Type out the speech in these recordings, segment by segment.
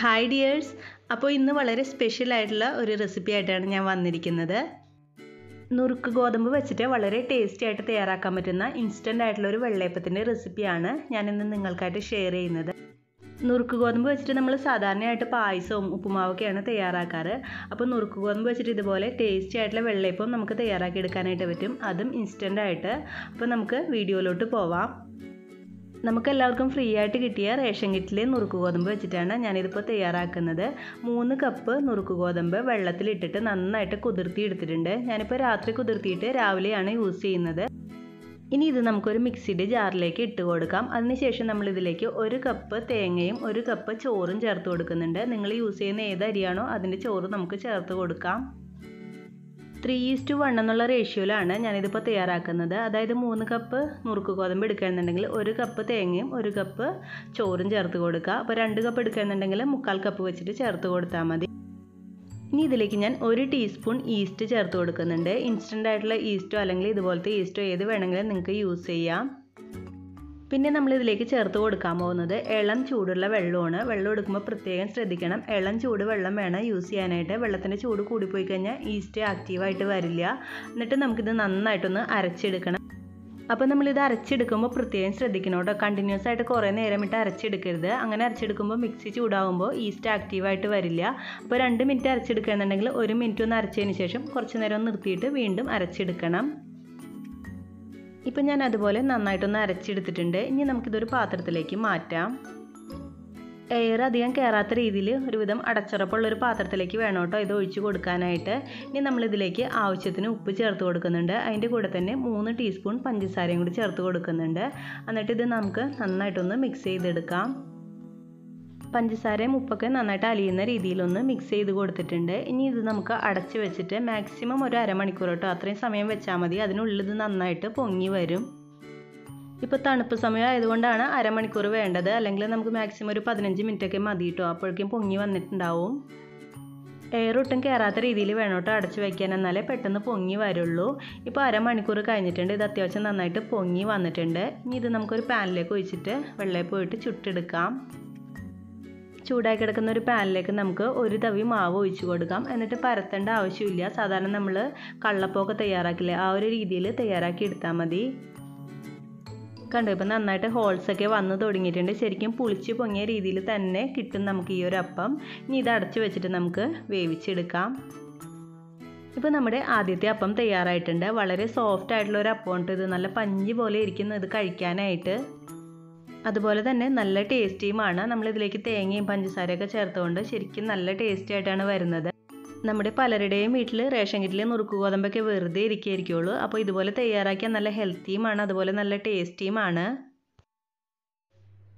Hi dears അപ്പോൾ ഇന്ന് വളരെ സ്പെഷ്യൽ ആയിട്ടുള്ള ഒരു റെസിപ്പി ആയിട്ടാണ് ഞാൻ വന്നിരിക്കുന്നത്. നുറുക്ക് ഗോതമ്പ് വെച്ചിട്ട് വളരെ ടേസ്റ്റി ആയിട്ട് തയ്യാറാക്കാൻ പറ്റുന്ന ഇൻസ്റ്റന്റ് ആയിട്ടുള്ള ഒരു വെള്ളയപ്പത്തിന്റെ റെസിപ്പിയാണ് ഞാനിന്ന് നിങ്ങൾക്കായിട്ട് ഷെയർ ചെയ്യുന്നത്. നുറുക്ക് ഗോതമ്പ് വെച്ചിട്ട് നമ്മൾ സാധാരണയായിട്ട് പായസവും ഉപ്പുമാവൊക്കെയാണ് തയ്യാറാക്കാറ്. അപ്പോൾ നുറുക്ക് ഗോതമ്പ് വെച്ചിട്ട് ഇതുപോലെ ടേസ്റ്റി ആയിട്ടുള്ള വെള്ളയപ്പം നമുക്ക് തയ്യാറാക്കി എടുക്കാനായിട്ട് പറ്റും. അതും ഇൻസ്റ്റന്റ് ആയിട്ട്. അപ്പോൾ നമുക്ക് വീഡിയോയിലോട്ട് പോവാം. നമുക്ക് എല്ലാവർക്കും ഫ്രീ ആയിട്ട് കിട്ടിയ റേഷൻ കിറ്റിലെ നുറുക്ക് ഗോതമ്പ് വെച്ചിട്ടാണ് ഞാനിതിപ്പോൾ തയ്യാറാക്കുന്നത്. മൂന്ന് കപ്പ് നുറുക്ക് ഗോതമ്പ് വെള്ളത്തിലിട്ടിട്ട് നന്നായിട്ട് കുതിർത്തി എടുത്തിട്ടുണ്ട്. ഞാനിപ്പോൾ രാത്രി കുതിർത്തിയിട്ട് രാവിലെയാണ് യൂസ് ചെയ്യുന്നത്. ഇനി ഇത് നമുക്കൊരു മിക്സിയുടെ ജാറിലേക്ക് ഇട്ട് കൊടുക്കാം. അതിനുശേഷം നമ്മൾ ഇതിലേക്ക് ഒരു കപ്പ് തേങ്ങയും ഒരു കപ്പ് ചോറും ചേർത്ത് കൊടുക്കുന്നുണ്ട്. നിങ്ങൾ യൂസ് ചെയ്യുന്ന ഏത് അരിയാണോ അതിന്റെ ചോറ് നമുക്ക് ചേർത്ത് കൊടുക്കാം. ത്രീ ഈസ്റ്റ് വൺ എന്നുള്ള റേഷ്യോയിലാണ് ഞാനിതിപ്പോൾ തയ്യാറാക്കുന്നത്. അതായത് മൂന്ന് കപ്പ് നുറുക്ക് ഗോതമ്പ് എടുക്കുകയാണെന്നുണ്ടെങ്കിൽ ഒരു കപ്പ് തേങ്ങയും ഒരു കപ്പ് ചോറും ചേർത്ത് കൊടുക്കുക. അപ്പോൾ രണ്ട് കപ്പ് എടുക്കുകയാണെന്നുണ്ടെങ്കിൽ മുക്കാൽ കപ്പ് വെച്ചിട്ട് ചേർത്ത് കൊടുത്താൽ മതി. ഇനി ഇതിലേക്ക് ഞാൻ ഒരു ടീസ്പൂൺ ഈസ്റ്റ് ചേർത്ത് കൊടുക്കുന്നുണ്ട്. ഇൻസ്റ്റന്റ് ആയിട്ടുള്ള ഈസ്റ്റോ അല്ലെങ്കിൽ ഇതുപോലത്തെ ഈസ്റ്റോ ഏത് വേണമെങ്കിലും നിങ്ങൾക്ക് യൂസ് ചെയ്യാം. പിന്നെ നമ്മൾ ഇതിലേക്ക് ചേർത്ത് കൊടുക്കാൻ പോകുന്നത് ഇളം ചൂടുള്ള വെള്ളമാണ്. വെള്ളം എടുക്കുമ്പോൾ പ്രത്യേകം ശ്രദ്ധിക്കണം. ഇളം ചൂട് വെള്ളം വേണം യൂസ് ചെയ്യാനായിട്ട്. വെള്ളത്തിന്റെ ചൂട് കൂടിപ്പോയി കഴിഞ്ഞാൽ ഈസ്റ്റ് ആക്റ്റീവായിട്ട് വരില്ല. എന്നിട്ട് നമുക്കിത് നന്നായിട്ടൊന്ന് അരച്ചെടുക്കണം. അപ്പോൾ നമ്മളിത് അരച്ചെടുക്കുമ്പോൾ പ്രത്യേകം ശ്രദ്ധിക്കണം കേട്ടോ. കണ്ടിന്യൂസ് ആയിട്ട് കുറേ നേരം ഇട്ട് അരച്ചെടുക്കരുത്. അങ്ങനെ അരച്ചെടുക്കുമ്പോൾ മിക്സി ചൂടാകുമ്പോൾ ഈസ്റ്റ് ആക്റ്റീവായിട്ട് വരില്ല. അപ്പോൾ രണ്ട് മിനിറ്റ് അരച്ചെടുക്കുകയെന്നുണ്ടെങ്കിൽ ഒരു മിനിറ്റ് ഒന്ന് അരച്ചതിന് ശേഷം കുറച്ച് നേരം നിർത്തിയിട്ട് വീണ്ടും അരച്ചെടുക്കണം. ഇപ്പം ഞാൻ അതുപോലെ നന്നായിട്ടൊന്ന് അരച്ചെടുത്തിട്ടുണ്ട്. ഇനി നമുക്കിതൊരു പാത്രത്തിലേക്ക് മാറ്റാം. എയർ അധികം കയറാത്ത രീതിയിൽ ഒരുവിധം അടച്ചുറപ്പുള്ള ഒരു പാത്രത്തിലേക്ക് വേണം കേട്ടോ ഇത് ഒഴിച്ചു കൊടുക്കാനായിട്ട്. ഇനി നമ്മളിതിലേക്ക് ആവശ്യത്തിന് ഉപ്പ് ചേർത്ത് കൊടുക്കുന്നുണ്ട്. അതിന്റെ കൂടെ തന്നെ മൂന്ന് ടീസ്പൂൺ പഞ്ചസാരയും കൂടി ചേർത്ത് കൊടുക്കുന്നുണ്ട്. എന്നിട്ട് ഇത് നമുക്ക് നന്നായിട്ടൊന്ന് മിക്സ് ചെയ്തെടുക്കാം. പഞ്ചസാരയും ഉപ്പൊക്കെ നന്നായിട്ട് അലിയുന്ന രീതിയിലൊന്ന് മിക്സ് ചെയ്ത് കൊടുത്തിട്ടുണ്ട്. ഇനി ഇത് നമുക്ക് അടച്ച് വെച്ചിട്ട് മാക്സിമം ഒരു അരമണിക്കൂർ കേട്ടോ. അത്രയും സമയം വെച്ചാൽ മതി. അതിനുള്ളിൽ ഇത് നന്നായിട്ട് പൊങ്ങി വരും. ഇപ്പോൾ തണുപ്പ് സമയം ആയതുകൊണ്ടാണ് അരമണിക്കൂർ വേണ്ടത്. അല്ലെങ്കിൽ നമുക്ക് മാക്സിമം ഒരു പതിനഞ്ച് മിനിറ്റൊക്കെ മതി കേട്ടോ. അപ്പോഴേക്കും പൊങ്ങി വന്നിട്ടുണ്ടാവും. എയർ ഒട്ടും കയറാത്ത രീതിയിൽ വേണം കേട്ടോ അടച്ച് വയ്ക്കാൻ എന്നാലേ പെട്ടെന്ന് പൊങ്ങി വരുള്ളൂ. ഇപ്പോൾ അരമണിക്കൂർ കഴിഞ്ഞിട്ടുണ്ട്. ഇത് അത്യാവശ്യം നന്നായിട്ട് പൊങ്ങി വന്നിട്ടുണ്ട്. ഇനി ഇത് നമുക്കൊരു പാനിലേക്ക് ഒഴിച്ചിട്ട് വെള്ളയിൽ പോയിട്ട് ചുട്ടെടുക്കാം. ചൂടായി കിടക്കുന്ന ഒരു പാനിലേക്ക് നമുക്ക് ഒരു തവി മാവ് ഒഴിച്ചു കൊടുക്കാം. എന്നിട്ട് പരത്തേണ്ട ആവശ്യമില്ല. സാധാരണ നമ്മൾ കള്ളപ്പൊക്കെ തയ്യാറാക്കില്ലേ? ആ ഒരു രീതിയിൽ തയ്യാറാക്കി എടുത്താൽ മതി. കണ്ടു? ഇപ്പം നന്നായിട്ട് ഹോൾസൊക്കെ വന്ന് തുടങ്ങിയിട്ടുണ്ട്. ശരിക്കും പുളിച്ച് പൊങ്ങിയ രീതിയിൽ തന്നെ കിട്ടും നമുക്ക് ഈ ഒരു അപ്പം. ഇനി ഇത് അടച്ചു വെച്ചിട്ട് നമുക്ക് വേവിച്ചെടുക്കാം. ഇപ്പോൾ നമ്മുടെ ആദ്യത്തെ അപ്പം തയ്യാറായിട്ടുണ്ട്. വളരെ സോഫ്റ്റ് ആയിട്ടുള്ള ഒരു അപ്പം ഉണ്ട് ഇത്. നല്ല പഞ്ഞി പോലെ ഇരിക്കുന്നത് ഇത് കഴിക്കാനായിട്ട്. അതുപോലെ തന്നെ നല്ല ടേസ്റ്റിയുമാണ്. നമ്മളിതിലേക്ക് തേങ്ങയും പഞ്ചസാരയൊക്കെ ചേർത്തുകൊണ്ട് ശരിക്കും നല്ല ടേസ്റ്റി ആയിട്ടാണ് വരുന്നത്. നമ്മുടെ പലരുടെയും വീട്ടിൽ റേഷൻ കിറ്റിൽ നുറുക്ക് ഗോതമ്പൊക്കെ വെറുതെ ഇരിക്കുകയായിരിക്കുള്ളൂ. അപ്പോൾ ഇതുപോലെ തയ്യാറാക്കിയാൽ നല്ല ഹെൽത്തിയുമാണ് അതുപോലെ നല്ല ടേസ്റ്റിയുമാണ്.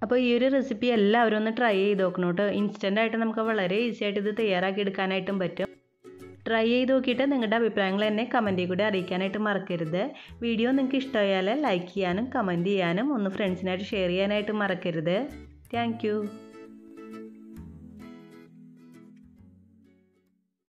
അപ്പോൾ ഈ ഒരു റെസിപ്പി എല്ലാവരും ഒന്ന് ട്രൈ ചെയ്ത് നോക്കണം കേട്ടോ. ഇൻസ്റ്റന്റ് ആയിട്ട് നമുക്ക് വളരെ ഈസി ആയിട്ട് ഇത് തയ്യാറാക്കി എടുക്കാനായിട്ടും പറ്റും. ട്രൈ ചെയ്ത് നോക്കിയിട്ട് നിങ്ങളുടെ അഭിപ്രായങ്ങൾ എന്നെ കമന്റിൽ കൂടി അറിയിക്കാനായിട്ട് മറക്കരുത്. വീഡിയോ നിങ്ങൾക്ക് ഇഷ്ടമായാൽ ലൈക്ക് ചെയ്യാനും കമന്റ് ചെയ്യാനും ഒന്ന് ഫ്രണ്ട്സിനായിട്ട് ഷെയർ ചെയ്യാനായിട്ട് മറക്കരുത്. താങ്ക്